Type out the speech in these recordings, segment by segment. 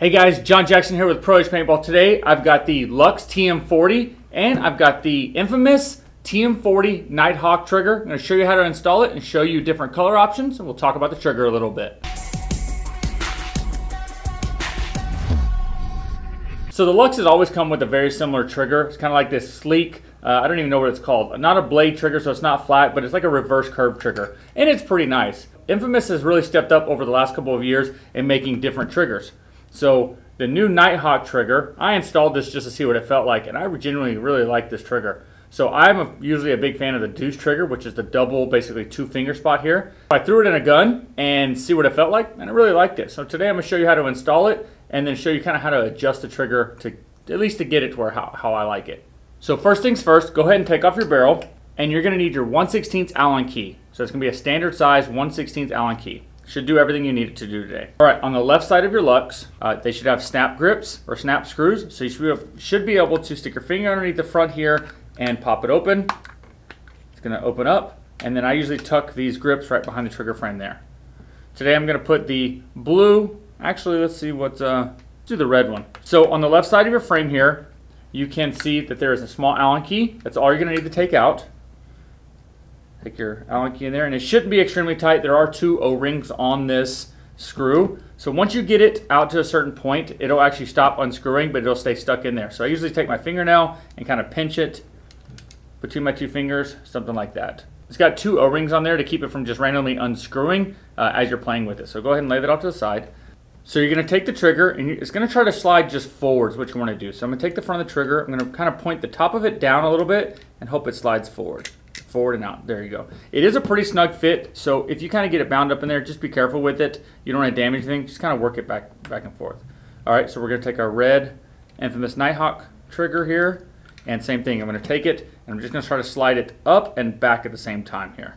Hey guys, John Jackson here with Pro Paintball. Today I've got the Luxe TM40 and I've got the infamous TM40 Nighthawk trigger. I'm to show you how to install it and show you different color options and we'll talk about the trigger a little bit. So the Luxe has always come with a very similar trigger. It's kind of like this sleek, uh, I don't even know what it's called. Not a blade trigger, so it's not flat, but it's like a reverse curve trigger. And it's pretty nice. Infamous has really stepped up over the last couple of years in making different triggers. So the new Nighthawk trigger, I installed this just to see what it felt like, and I genuinely really like this trigger. So I'm a, usually a big fan of the Deuce trigger, which is the double, basically two finger spot here. I threw it in a gun and see what it felt like, and I really liked it. So today I'm gonna show you how to install it, and then show you kind of how to adjust the trigger to at least to get it to where how, how I like it. So first things first, go ahead and take off your barrel, and you're gonna need your 1 16th Allen key. So it's gonna be a standard size 1 16th Allen key. Should do everything you need it to do today. All right, on the left side of your Luxe, uh, they should have snap grips or snap screws. So you should be, able, should be able to stick your finger underneath the front here and pop it open. It's gonna open up. And then I usually tuck these grips right behind the trigger frame there. Today I'm gonna put the blue, actually let's see what, uh, let's do the red one. So on the left side of your frame here, you can see that there is a small Allen key. That's all you're gonna need to take out. Take your Allen key in there, and it shouldn't be extremely tight. There are two O-rings on this screw. So once you get it out to a certain point, it'll actually stop unscrewing, but it'll stay stuck in there. So I usually take my fingernail and kind of pinch it between my two fingers, something like that. It's got two O-rings on there to keep it from just randomly unscrewing uh, as you're playing with it. So go ahead and lay that off to the side. So you're going to take the trigger and it's going to try to slide just forwards, what you want to do. So I'm going to take the front of the trigger, I'm going to kind of point the top of it down a little bit and hope it slides forward forward and out. There you go. It is a pretty snug fit, so if you kind of get it bound up in there, just be careful with it. You don't want to damage anything. Just kind of work it back back and forth. All right, so we're going to take our red infamous Nighthawk trigger here, and same thing. I'm going to take it, and I'm just going to try to slide it up and back at the same time here.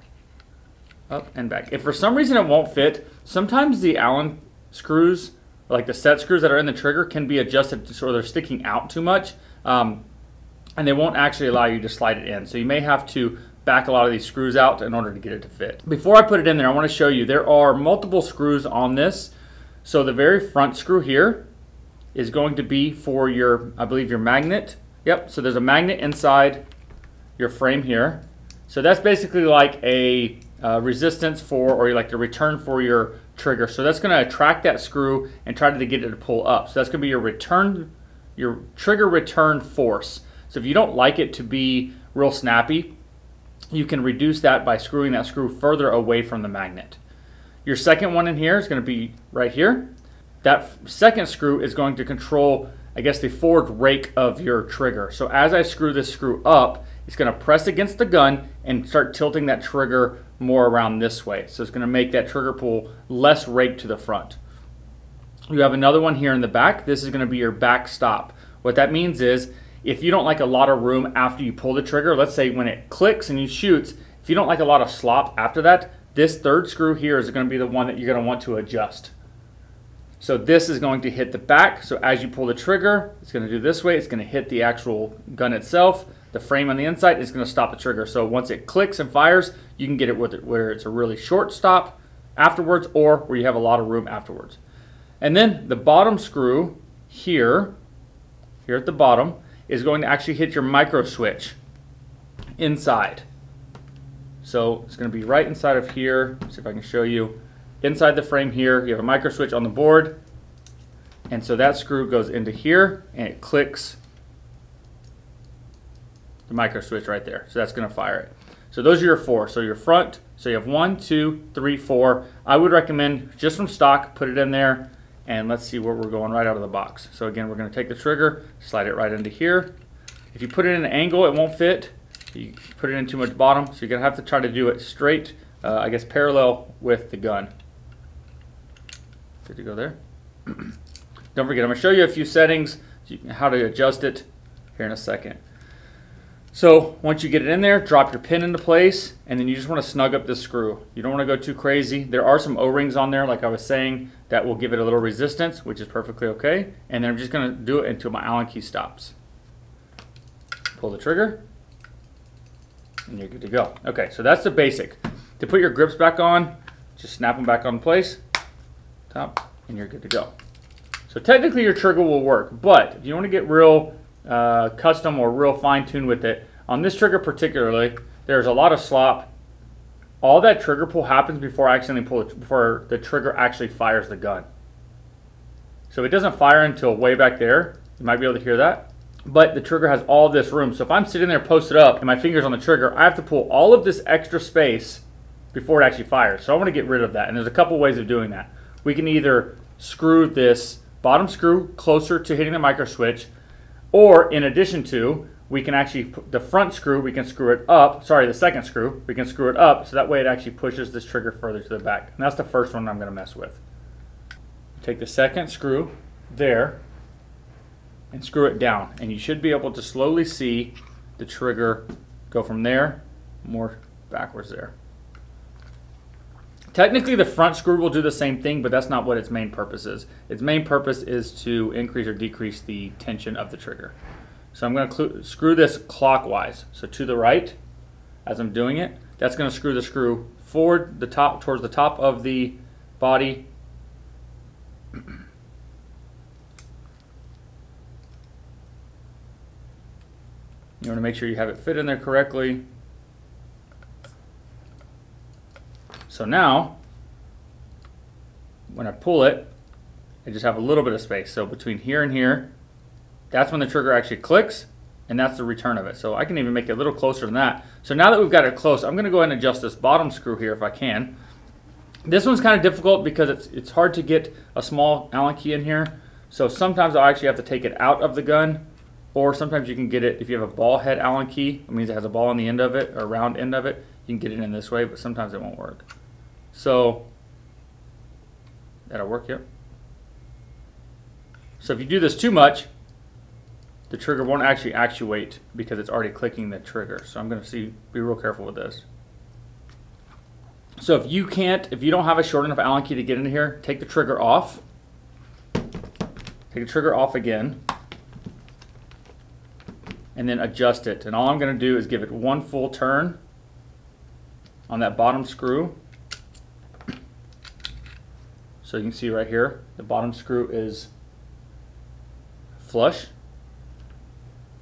Up and back. If for some reason it won't fit, sometimes the Allen screws, like the set screws that are in the trigger, can be adjusted so they're sticking out too much. Um, and they won't actually allow you to slide it in. So you may have to back a lot of these screws out in order to get it to fit. Before I put it in there, I want to show you there are multiple screws on this. So the very front screw here is going to be for your, I believe your magnet. Yep, so there's a magnet inside your frame here. So that's basically like a uh, resistance for, or like the return for your trigger. So that's going to attract that screw and try to get it to pull up. So that's going to be your return, your trigger return force. So if you don't like it to be real snappy, you can reduce that by screwing that screw further away from the magnet. Your second one in here is going to be right here. That second screw is going to control, I guess, the forward rake of your trigger. So as I screw this screw up, it's going to press against the gun and start tilting that trigger more around this way. So it's going to make that trigger pull less rake to the front. You have another one here in the back. This is going to be your back stop. What that means is if you don't like a lot of room after you pull the trigger, let's say when it clicks and you shoots, if you don't like a lot of slop after that, this third screw here is going to be the one that you're going to want to adjust. So this is going to hit the back. So as you pull the trigger, it's going to do this way. It's going to hit the actual gun itself. The frame on the inside is going to stop the trigger. So once it clicks and fires, you can get it where it's a really short stop afterwards or where you have a lot of room afterwards. And then the bottom screw here, here at the bottom, is going to actually hit your micro switch inside. So it's going to be right inside of here. See if I can show you. Inside the frame here, you have a micro switch on the board. And so that screw goes into here and it clicks the micro switch right there. So that's going to fire it. So those are your four. So your front, so you have one, two, three, four. I would recommend just from stock, put it in there and let's see where we're going right out of the box. So again, we're going to take the trigger, slide it right into here. If you put it in an angle, it won't fit. You put it in too much bottom, so you're going to have to try to do it straight, uh, I guess parallel with the gun. Good to go there. Don't forget, I'm going to show you a few settings, how to adjust it here in a second. So once you get it in there, drop your pin into place, and then you just want to snug up this screw. You don't want to go too crazy. There are some O-rings on there, like I was saying, that will give it a little resistance, which is perfectly okay. And then I'm just going to do it until my Allen key stops. Pull the trigger, and you're good to go. Okay, so that's the basic. To put your grips back on, just snap them back on place, top, and you're good to go. So technically your trigger will work, but if you want to get real uh, custom or real fine tuned with it, on this trigger particularly, there's a lot of slop. All that trigger pull happens before I accidentally pull it, before the trigger actually fires the gun. So it doesn't fire until way back there. You might be able to hear that. But the trigger has all this room. So if I'm sitting there posted up and my finger's on the trigger, I have to pull all of this extra space before it actually fires. So I want to get rid of that. And there's a couple ways of doing that. We can either screw this bottom screw closer to hitting the micro switch, or in addition to, we can actually, put the front screw, we can screw it up, sorry, the second screw, we can screw it up so that way it actually pushes this trigger further to the back. And that's the first one I'm going to mess with. Take the second screw there and screw it down. And you should be able to slowly see the trigger go from there more backwards there. Technically, the front screw will do the same thing, but that's not what its main purpose is. Its main purpose is to increase or decrease the tension of the trigger. So I'm going to screw this clockwise, so to the right as I'm doing it. That's going to screw the screw forward, the top towards the top of the body. You want to make sure you have it fit in there correctly. So now, when I pull it, I just have a little bit of space. So between here and here, that's when the trigger actually clicks, and that's the return of it. So I can even make it a little closer than that. So now that we've got it close, I'm gonna go ahead and adjust this bottom screw here if I can. This one's kind of difficult because it's, it's hard to get a small Allen key in here. So sometimes I'll actually have to take it out of the gun, or sometimes you can get it, if you have a ball head Allen key, it means it has a ball on the end of it, or round end of it, you can get it in this way, but sometimes it won't work. So that'll work, yep. So if you do this too much, the trigger won't actually actuate because it's already clicking the trigger. So I'm gonna see, be real careful with this. So if you can't, if you don't have a short enough Allen key to get in here, take the trigger off. Take the trigger off again. And then adjust it. And all I'm gonna do is give it one full turn on that bottom screw. So you can see right here, the bottom screw is flush.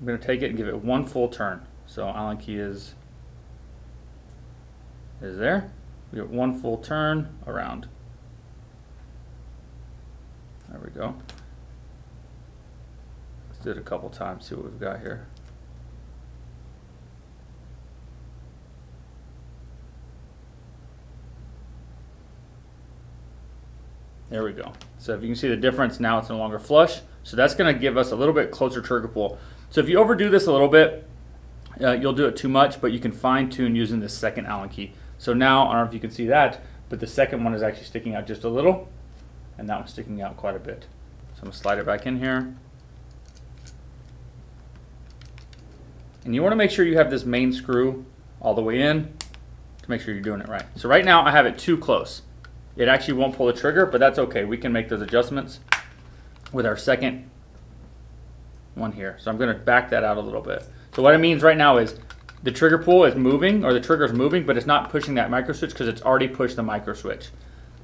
I'm going to take it and give it one full turn. So Allen key is, is there. We get one full turn around. There we go. Let's do it a couple times, see what we've got here. There we go. So if you can see the difference, now it's no longer flush. So that's gonna give us a little bit closer trigger pull. So if you overdo this a little bit, uh, you'll do it too much, but you can fine tune using the second Allen key. So now, I don't know if you can see that, but the second one is actually sticking out just a little, and that one's sticking out quite a bit. So I'm gonna slide it back in here. And you wanna make sure you have this main screw all the way in to make sure you're doing it right. So right now I have it too close. It actually won't pull the trigger, but that's okay. We can make those adjustments with our second one here. So I'm going to back that out a little bit. So what it means right now is the trigger pull is moving, or the trigger is moving, but it's not pushing that micro switch because it's already pushed the micro switch.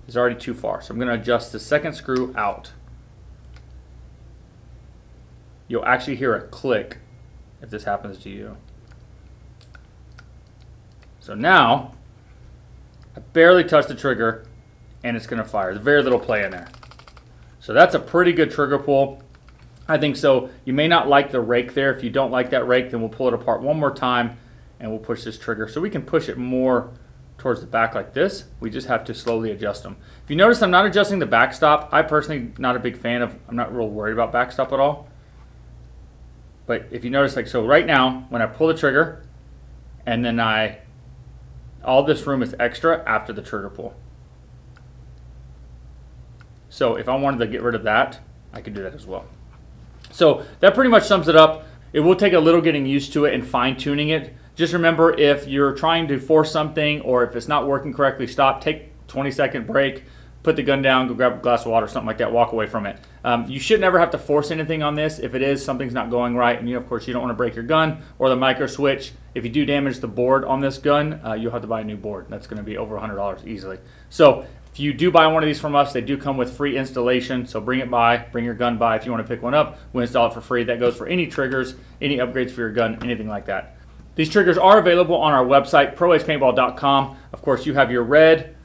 It's already too far. So I'm going to adjust the second screw out. You'll actually hear a click if this happens to you. So now, I barely touched the trigger, and it's going to fire. There's very little play in there. So that's a pretty good trigger pull. I think so. You may not like the rake there. If you don't like that rake, then we'll pull it apart one more time and we'll push this trigger. So we can push it more towards the back like this. We just have to slowly adjust them. If you notice, I'm not adjusting the backstop. I personally not a big fan of, I'm not real worried about backstop at all. But if you notice, like, so right now, when I pull the trigger and then I, all this room is extra after the trigger pull. So if I wanted to get rid of that, I could do that as well. So that pretty much sums it up. It will take a little getting used to it and fine tuning it. Just remember if you're trying to force something or if it's not working correctly, stop, take 20 second break, put the gun down, go grab a glass of water, or something like that, walk away from it. Um, you should never have to force anything on this. If it is, something's not going right, and you, of course, you don't want to break your gun or the micro switch. If you do damage the board on this gun, uh, you'll have to buy a new board. That's going to be over $100 easily. So If you do buy one of these from us, they do come with free installation. So bring it by, bring your gun by. If you want to pick one up, we install it for free. That goes for any triggers, any upgrades for your gun, anything like that. These triggers are available on our website, proedgepaintball.com. Of course, you have your red,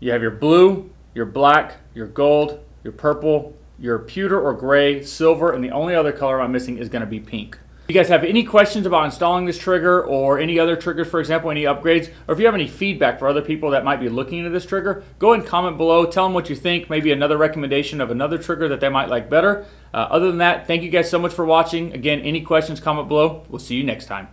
you have your blue, your black, your gold, your purple, your pewter or gray, silver, and the only other color I'm missing is going to be pink. If you guys have any questions about installing this trigger or any other triggers, for example, any upgrades, or if you have any feedback for other people that might be looking into this trigger, go and comment below. Tell them what you think, maybe another recommendation of another trigger that they might like better. Uh, other than that, thank you guys so much for watching. Again, any questions, comment below. We'll see you next time.